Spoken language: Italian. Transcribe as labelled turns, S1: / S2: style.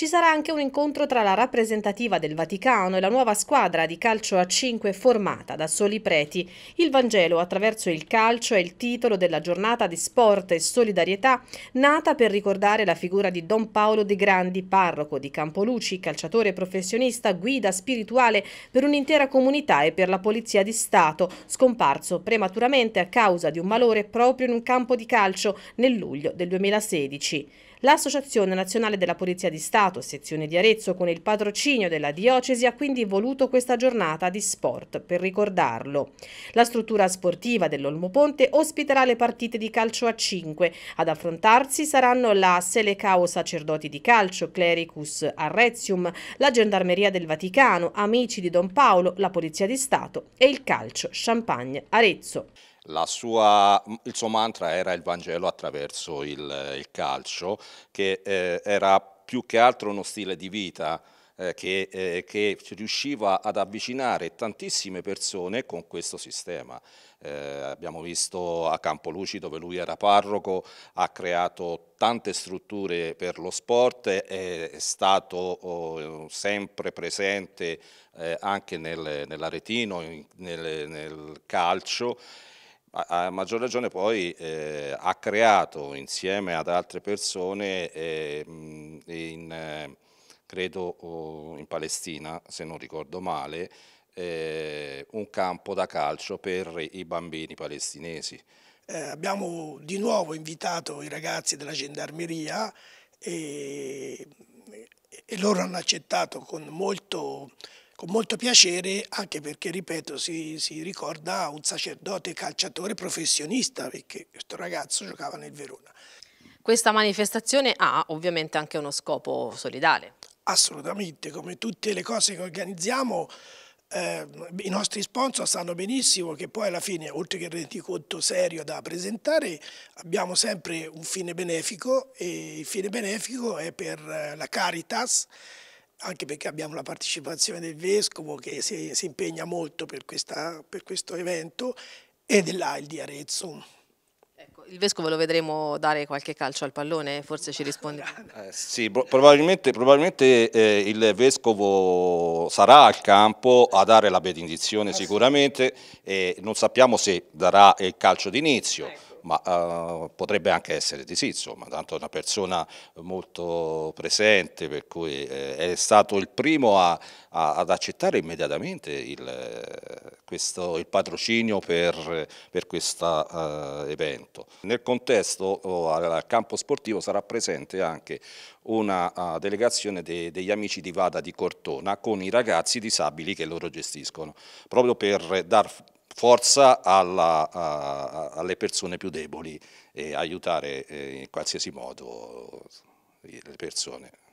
S1: Ci sarà anche un incontro tra la rappresentativa del Vaticano e la nuova squadra di calcio a 5 formata da soli preti. Il Vangelo attraverso il calcio è il titolo della giornata di sport e solidarietà nata per ricordare la figura di Don Paolo De Grandi, parroco di Campoluci, calciatore professionista, guida spirituale per un'intera comunità e per la Polizia di Stato, scomparso prematuramente a causa di un malore proprio in un campo di calcio nel luglio del 2016. L'Associazione Nazionale della Polizia di Stato, sezione di Arezzo, con il patrocinio della diocesi, ha quindi voluto questa giornata di sport per ricordarlo. La struttura sportiva dell'Olmoponte ospiterà le partite di calcio a 5. Ad affrontarsi saranno la Selecao Sacerdoti di Calcio, Clericus Arrezium, la Gendarmeria del Vaticano, Amici di Don Paolo, la Polizia di Stato e il calcio Champagne Arezzo.
S2: Sua, il suo mantra era il Vangelo attraverso il, il calcio, che eh, era più che altro uno stile di vita eh, che, eh, che, riusciva ad avvicinare tantissime persone con questo sistema. Eh, abbiamo visto a Campoluci dove lui era parroco, ha creato tante strutture per lo sport, è stato oh, sempre presente eh, anche nel, nell'aretino, nel, nel calcio a, maggior ragione poi eh, ha creato insieme ad altre persone eh, in, eh, credo in Palestina, se non ricordo male, eh, un campo da calcio per i bambini palestinesi.
S3: Eh, abbiamo di nuovo invitato i ragazzi della gendarmeria e, e loro hanno accettato con molto con molto piacere anche perché, ripeto, si, si, ricorda un sacerdote calciatore professionista perché questo ragazzo giocava nel Verona.
S1: Questa manifestazione ha ovviamente anche uno scopo solidale.
S3: Assolutamente, come tutte le cose che organizziamo eh, i nostri sponsor sanno benissimo che poi alla fine, oltre che il rendiconto serio da presentare, abbiamo sempre un fine benefico e il fine benefico è per la Caritas anche perché abbiamo la partecipazione del Vescovo che si, si impegna molto per, questa, per, questo evento e dell'AIL di Arezzo.
S1: Ecco, il Vescovo lo vedremo dare qualche calcio al pallone, forse ci risponde.
S2: Eh, sì, probabilmente, probabilmente eh, il Vescovo sarà al campo a dare la benedizione sicuramente e non sappiamo se darà il calcio d'inizio. Ma uh, potrebbe anche essere di sì, insomma, tanto è una persona molto presente, per cui eh, è stato il primo a, a, ad accettare immediatamente il, questo, il patrocinio per, per questo uh, evento. Nel contesto oh, al campo sportivo sarà presente anche una uh, delegazione de, degli amici di Vada di Cortona con i ragazzi disabili che loro gestiscono, proprio per dar forza alla, a, alle persone più deboli e aiutare eh, in qualsiasi modo le persone.